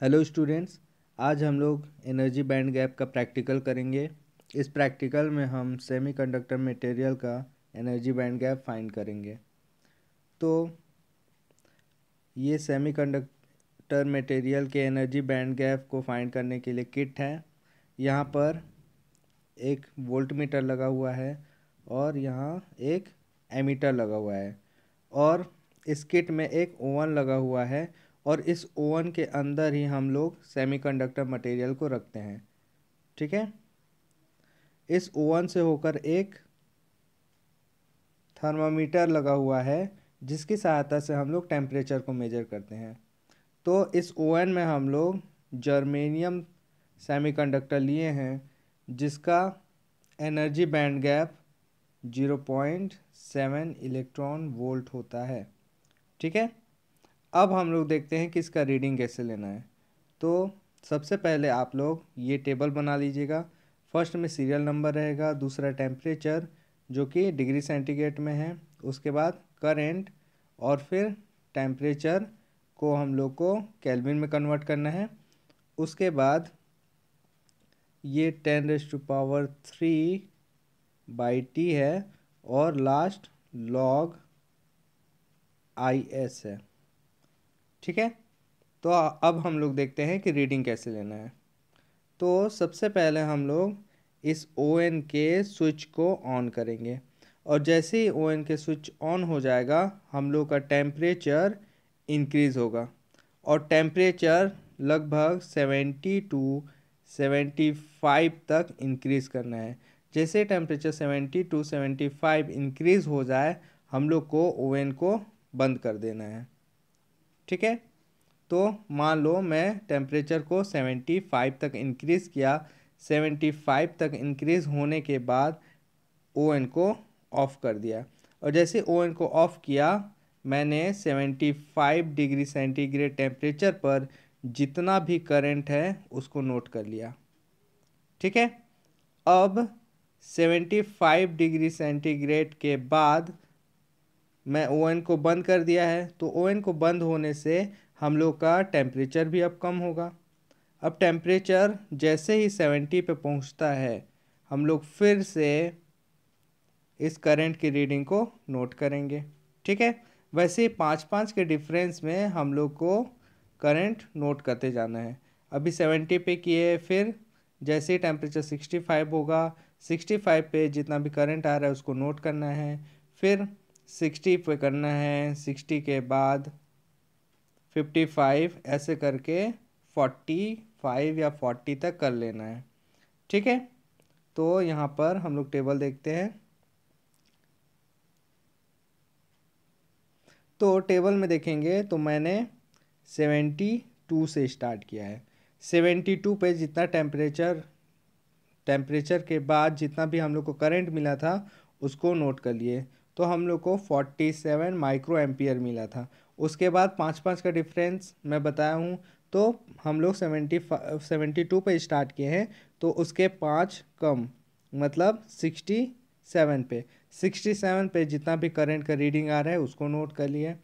Hello students, आज हम लोग एनर्जी बैंड गैप का प्रैक्टिकल करेंगे। इस प्रैक्टिकल में हम सेमीकंडक्टर मटेरियल का एनर्जी बैंड गैप फाइंड करेंगे। तो ये सेमीकंडक्टर मटेरियल के एनर्जी बैंड गैप को फाइंड करने के लिए किट है। यहाँ पर एक वोल्ट मीटर लगा हुआ है और यहाँ एक एमीटर लगा हुआ है और इस किट में एक ओवन लगा हुआ है। और इस ओवन के अंदर ही हम लोग सेमीकंडक्टर मटेरियल को रखते हैं। ठीक है? इस ओवन से होकर एक थर्मामीटर लगा हुआ है, जिसकी सहायता से हम लोग टेम्परेचर को मेजर करते हैं। तो इस ओवन में हम लोग जर्मेनियम सेमीकंडक्टर लिए हैं, जिसका energy band gap 0.7 electron volt होता है। ठीक है? अब हम लोग देखते हैं कि इसका रीडिंग कैसे लेना है। तो सबसे पहले आप लोग ये टेबल बना लीजिएगा। फ़र्स्ट में सीरियल नंबर रहेगा, दूसरा टेम्परेचर, जो कि डिग्री सेंटीग्रेड में है। उसके बाद करेंट और फिर टेम्परेचर को हम लोग को कैलविन में कन्वर्ट करना है। उसके बाद ये ten raise to power three by T है और लास्ट लॉग आई एस है। ठीक है? तो अब हम लोग देखते हैं कि रीडिंग कैसे लेना है। तो सबसे पहले हम लोग इस ओ एन के स्विच को ऑन करेंगे। और जैसे ही ओ एन के स्विच ऑन हो जाएगा, हम लोग का टेम्परेचर इंक्रीज़ होगा। और टेम्परेचर लगभग सेवेंटी टू सेवेंटी फाइव तक इंक्रीज़ करना है। जैसे temperature seventy two seventy five increase हो जाए, हम लोग को ओवन को बंद कर देना है। ठीक है? तो मान लो मैं टेम्परेचर को 75 तक इंक्रीज़ किया। 75 तक इंक्रीज़ होने के बाद ओवन को ऑफ़ कर दिया। और जैसे ओवन को ऑफ़ किया, मैंने 75 डिग्री सेंटीग्रेड टेम्परेचर पर जितना भी करंट है, उसको नोट कर लिया। ठीक है? अब 75 डिग्री सेंटीग्रेड के बाद मैं ओवन को बंद कर दिया है तो ओवन को बंद होने से हम लोग का टेम्परेचर भी अब कम होगा। अब टेम्परेचर जैसे ही सेवेंटी पे पहुँचता है, हम लोग फिर से इस करंट की रीडिंग को नोट करेंगे। ठीक है? वैसे ही पाँच पाँच के डिफरेंस में हम लोग को करंट नोट करते जाना है। अभी सेवेंटी पे किए फिर जैसे ही टेम्परेचर सिक्सटी फाइव होगा सिक्सटी फाइव पे जितना भी करंट आ रहा है उसको नोट करना है। फिर सिक्सटी पे करना है, सिक्सटी के बाद फिफ्टी फाइव ऐसे करके फोर्टी फाइव या फोर्टी तक कर लेना है। ठीक है? तो यहाँ पर हम लोग टेबल देखते हैं। तो टेबल में देखेंगे तो मैंने सेवेंटी टू से स्टार्ट किया है। सेवेंटी टू पे जितना टेम्परेचर टेम्परेचर के बाद जितना भी हम लोग को करंट मिला था, उसको नोट कर लिए। तो हम लोग को 47 माइक्रो एम्पियर मिला था। उसके बाद पाँच पाँच का डिफरेंस मैं बताया हूँ। तो हम लोग सेवेंटी सेवेंटी टू पर स्टार्ट किए हैं। तो उसके पाँच कम मतलब सिक्सटी सेवन पे। सिक्सटी सेवन पे जितना भी करंट का रीडिंग आ रहा है, उसको नोट कर लिए।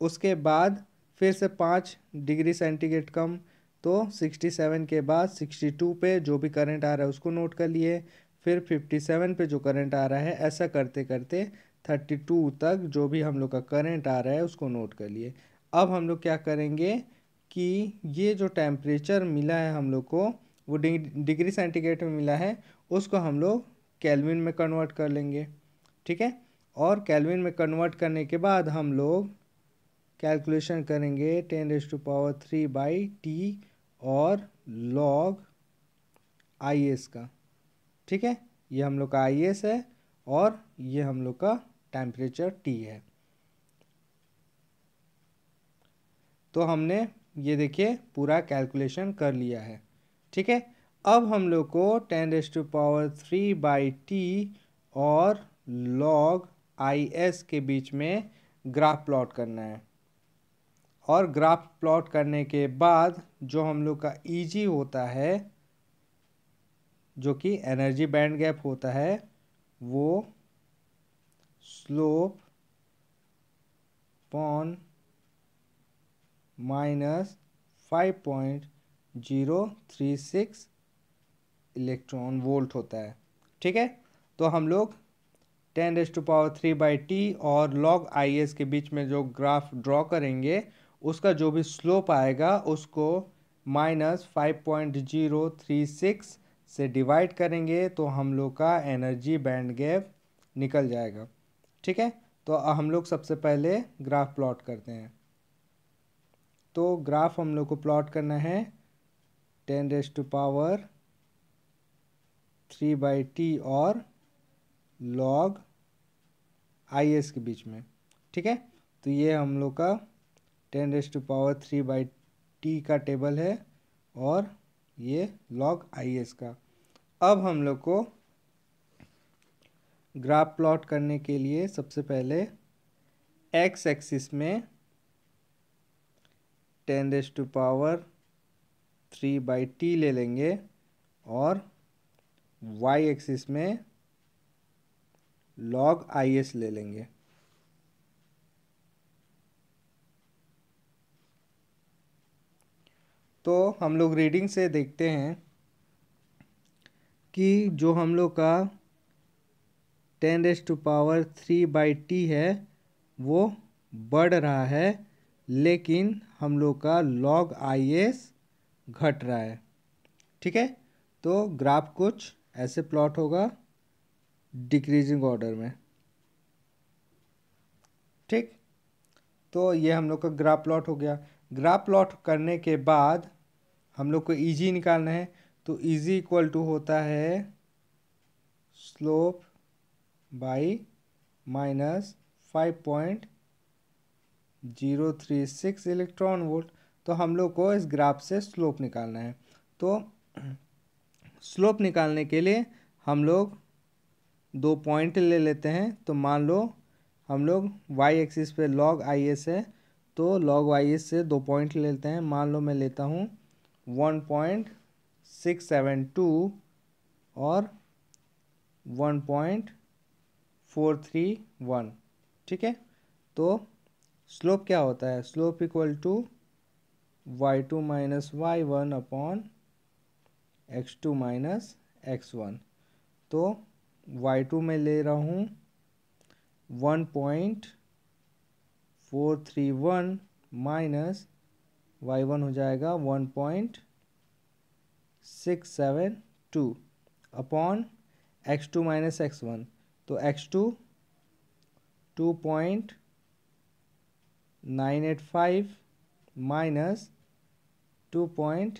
उसके बाद फिर से पाँच डिग्री सेंटीग्रेड कम। तो सिक्सटी सेवन के बाद सिक्सटी टू पे जो भी करंट आ रहा है, उसको नोट कर लिए। फिर फिफ्टी सेवन पे जो करंट आ रहा है, ऐसा करते करते थर्टी टू तक जो भी हम लोग का करंट आ रहा है, उसको नोट कर लिए। अब हम लोग क्या करेंगे कि ये जो टेम्परेचर मिला है हम लोग को, वो डिग्री सेंटीग्रेड में मिला है, उसको हम लोग कैलविन में कन्वर्ट कर लेंगे। ठीक है? और कैलविन में कन्वर्ट करने के बाद हम लोग कैलकुलेशन करेंगे ten raise to power three by T और लॉग आई एस का। ठीक है? ये हम लोग का आई एस है और ये हम लोग का टेम्परेचर टी है। तो हमने ये देखिए, पूरा कैलकुलेशन कर लिया है। ठीक है? अब हम लोग को ten raise to power three by T और लॉग आई एस के बीच में ग्राफ प्लॉट करना है। और ग्राफ प्लॉट करने के बाद जो हम लोग का ईजी होता है, जो कि एनर्जी बैंड गैप होता है, वो slope upon minus five point zero three six electron volt होता है। ठीक है? तो हम लोग ten raise to power three by T और लॉग आई एस के बीच में जो ग्राफ ड्रॉ करेंगे, उसका जो भी स्लोप आएगा, उसको minus five point zero three six से डिवाइड करेंगे तो हम लोग का एनर्जी बैंड गैप निकल जाएगा। ठीक है? तो हम लोग सबसे पहले ग्राफ प्लॉट करते हैं। तो ग्राफ हम लोग को प्लॉट करना है ten raise to power three by T और लॉग आई एस के बीच में। ठीक है? तो ये हम लोग का ten raise to power three by T का टेबल है और ये लॉग आई एस का। अब हम लोग को ग्राफ प्लॉट करने के लिए सबसे पहले एक्स एक्सिस में ten raise to power three by T ले लेंगे और वाई एक्सिस में लॉग आई एस ले लेंगे। तो हम लोग रीडिंग से देखते हैं कि जो हम लोग का ten raise to power three by T है, वो बढ़ रहा है, लेकिन हम लोग का लॉग आई एस घट रहा है। ठीक है? तो ग्राफ कुछ ऐसे प्लॉट होगा डिक्रीजिंग ऑर्डर में। ठीक? तो ये हम लोग का ग्राफ प्लॉट हो गया। ग्राफ प्लॉट करने के बाद हम लोग को ईजी निकालना है तो ईजी इक्वल टू होता है slope by minus five point zero three six electron volt तो हम लोग को इस ग्राफ से स्लोप निकालना है। तो स्लोप निकालने के लिए हम लोग दो पॉइंट ले लेते हैं। तो मान लो हम लोग वाई एक्सिस पे लॉग आई एस है तो लॉग वाई एस से दो पॉइंट ले लेते हैं। मान लो मैं लेता हूँ one point six seven two और one point four three one, ठीक है? तो स्लोप क्या होता है? Slope equal to Y two minus Y one upon X two minus X one तो वाई टू में ले रहा हूँ one point four three one minus Y one हो जाएगा one point six seven two upon X two minus X one तो X two two point nine eight five minus two point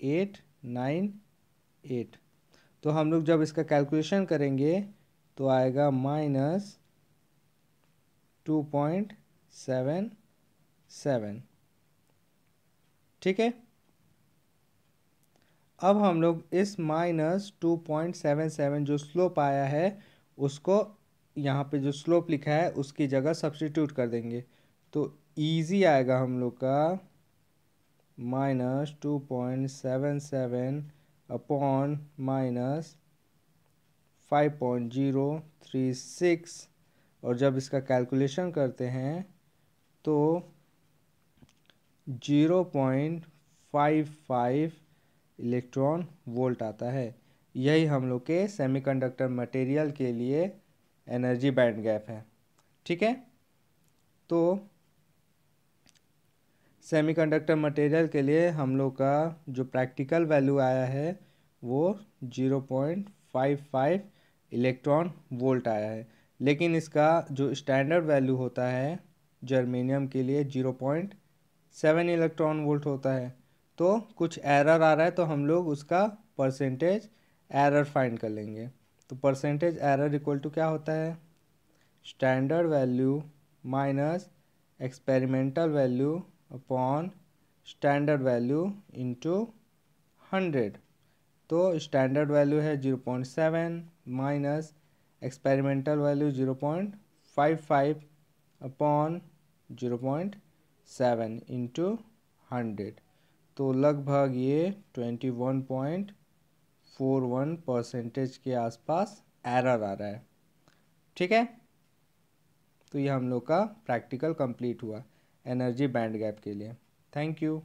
eight nine eight तो हम लोग जब इसका calculation करेंगे तो आएगा minus two point seven seven ठीक है? अब हम लोग इस minus two point seven seven जो स्लोप आया है उसको यहाँ पे जो स्लोप लिखा है, उसकी जगह सब्सटीट्यूट कर देंगे। तो इजी आएगा हम लोग का minus two point seven seven upon minus five point zero three six और जब इसका कैलकुलेशन करते हैं तो zero point five five electron volt आता है। यही हम लोग के सेमीकंडक्टर मटेरियल के लिए एनर्जी बैंड गैप है। ठीक है? तो सेमीकंडक्टर मटेरियल के लिए हम लोग का जो प्रैक्टिकल वैल्यू आया है, वो zero point five five electron volt आया है। लेकिन इसका जो स्टैंडर्ड वैल्यू होता है जर्मेनियम के लिए zero point seven electron volt होता है। तो कुछ एरर आ रहा है तो हम लोग उसका परसेंटेज एरर फाइंड कर लेंगे। तो परसेंटेज एरर इक्वल टू क्या होता है? Standard value minus experimental value upon standard value into hundred तो स्टैंडर्ड वैल्यू है zero point seven minus experimental value zero point five five upon zero point seven into hundred तो लगभग ये twenty one point four one percentage के आसपास error आ रहा है। ठीक है? तो ये हम लोग का प्रैक्टिकल कंप्लीट हुआ। एनर्जी बैंड गैप के लिए। Thank you